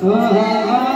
Uhum.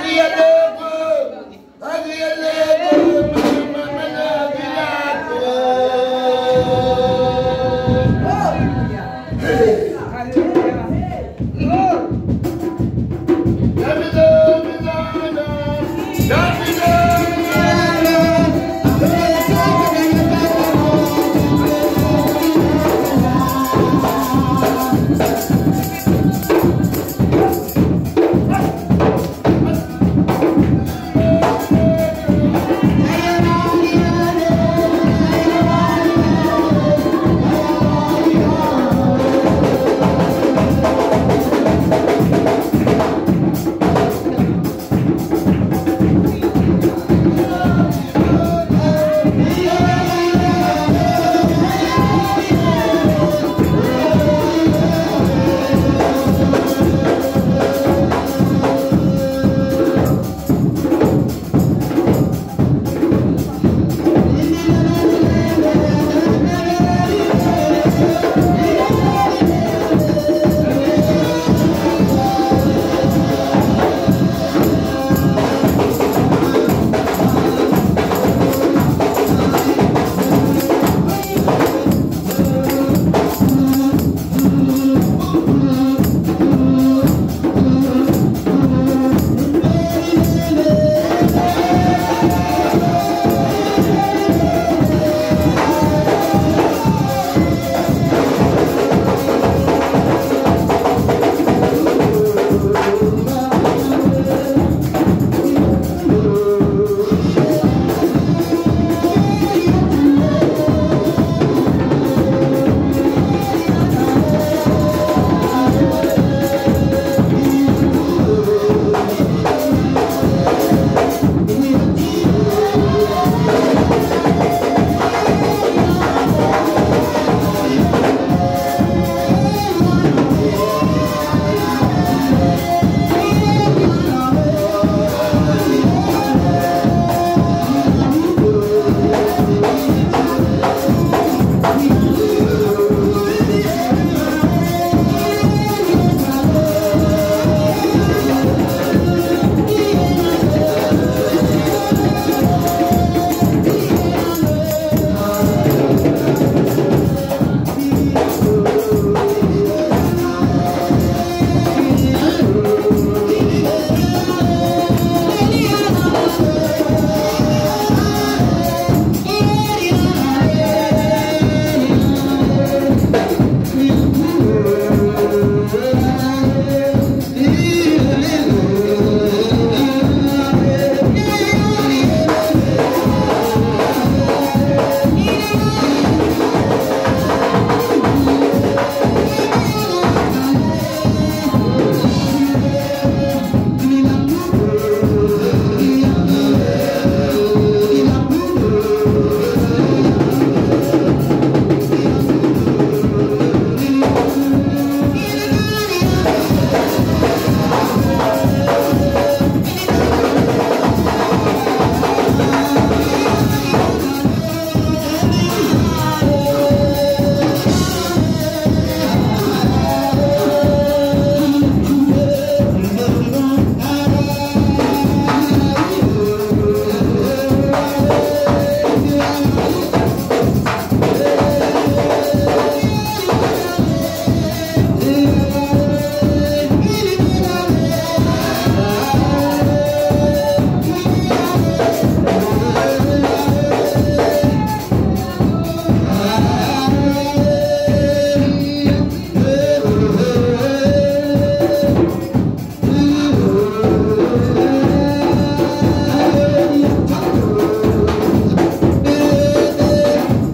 Maria de